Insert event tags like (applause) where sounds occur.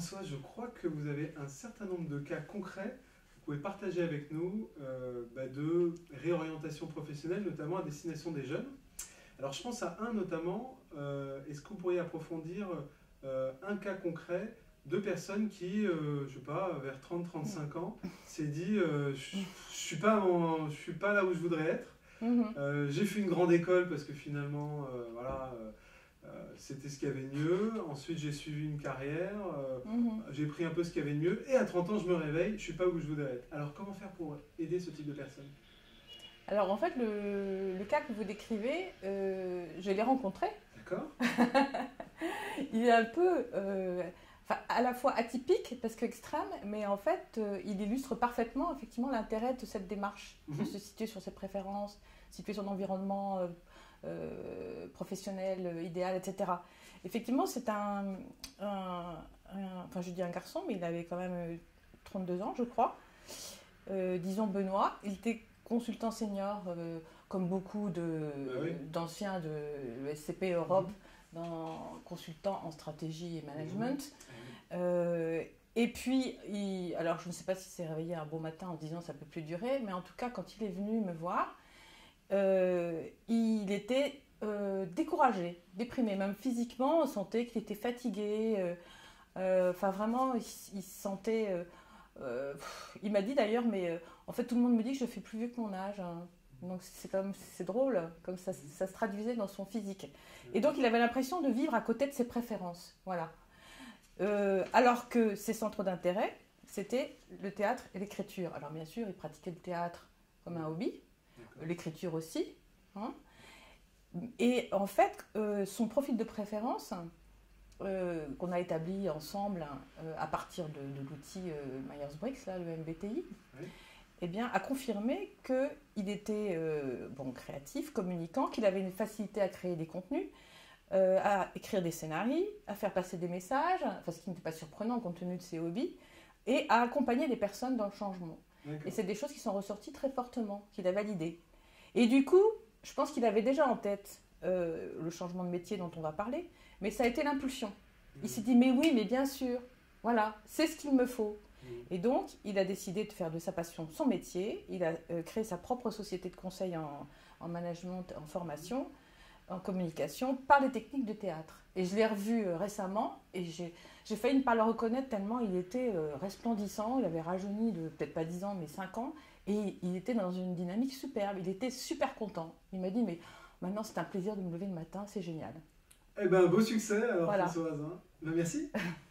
François, je crois que vous avez un certain nombre de cas concrets vous pouvez partager avec nous euh, bah, de réorientation professionnelle, notamment à destination des jeunes. Alors je pense à un notamment, euh, est-ce que vous pourriez approfondir euh, un cas concret de personnes qui, je sais pas, vers 30-35 ans, s'est dit je ne suis, suis pas là où je voudrais être. Mm-hmm. J'ai fait une grande école parce que finalement, voilà c'était ce qu'il y avait de mieux. Ensuite, j'ai suivi une carrière. Euh, mhm. J'ai pris un peu ce qu'il y avait de mieux. Et à 30 ans, je me réveille. Je ne suis pas où je voudrais être. Alors, comment faire pour aider ce type de personnes Alors, en fait, le, cas que vous décrivez, euh, je l'ai rencontré. D'accord. (laughs) il est un peu. À la fois atypique parce qu'extrême, mais en fait, il illustre parfaitement effectivement l'intérêt de cette démarche, de mhm. se situer sur ses préférences, situer son environnement euh, professionnel, euh, idéal, etc. Effectivement, c'est un, Enfin, je dis un garçon, mais il avait quand même 32 euh, ans, je crois. disons Benoît. Il était consultant senior, comme beaucoup bah d'anciens de, de SCP Europe, mhm. dans, consultant en stratégie et management. Mhm. et puis, alors je ne sais pas s'il s'est réveillé un beau matin en disant ça peut plus durer, mais en tout cas, quand il est venu me voir, euh, il était euh, découragé, déprimé, même physiquement, on sentait qu'il était fatigué. Euh, enfin, vraiment, il, se sentait. il m'a dit d'ailleurs, mais en fait, tout le monde me dit que je fais plus vieux que mon âge. Hein. Donc c'est comme c'est drôle, comme ça, ça, se traduisait dans son physique. Et donc il avait l'impression de vivre à côté de ses préférences, voilà. Alors que ses centres d'intérêt, c'était le théâtre et l'écriture. Alors bien sûr, il pratiquait le théâtre comme un hobby, l'écriture aussi. Hein. Et en fait, euh, son profil de préférence, euh, qu'on a établi ensemble hein, euh, à partir de, l'outil Myers-Briggs, le MBTI, eh bien, a confirmé qu'il était bon, créatif, communicant, qu'il avait une facilité à créer des contenus, à écrire des scénarios, à faire passer des messages, ce qui n'était pas surprenant compte tenu de ses hobbies, et à accompagner des personnes dans le changement. Et c'est des choses qui sont ressorties très fortement, qu'il a validées. Et du coup, je pense qu'il avait déjà en tête euh, le changement de métier dont on va parler, mais ça a été l'impulsion. Il s'est dit, mais oui, mais bien sûr, voilà, c'est ce qu'il me faut. Mm. Et donc, il a décidé de faire de sa passion son métier. Il a euh, créé sa propre société de conseil en, en, management, en formation, en communication, par les techniques de théâtre. Et je l'ai revu euh, récemment et j'ai failli ne pas le reconnaître tellement il était resplendissant. Il avait rajeuni de peut-être pas 10 ans, mais 5 ans. Et il était dans une dynamique superbe, il était super content. Il m'a dit, mais maintenant c'est un plaisir de me lever le matin, c'est génial. Eh bien, beau succès alors Françoise. Ben, merci. (laughs)